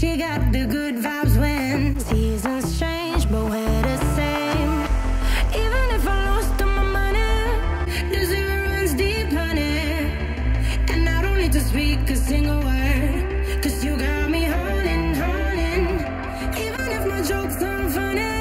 she got the good vibes when seasons change, but we're the same. Even if I lost all my money, the zero runs deep, honey. And I don't need to speak a single word, cause you got me hunting, hunting. Even if my jokes aren't funny,